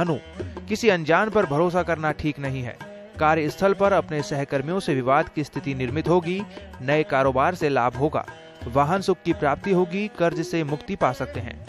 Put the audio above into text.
धनु। किसी अनजान पर भरोसा करना ठीक नहीं है। कार्यस्थल पर अपने सहकर्मियों से विवाद की स्थिति निर्मित होगी, नए कारोबार से लाभ होगा। वाहन सुख की प्राप्ति होगी, कर्ज से मुक्ति पा सकते हैं।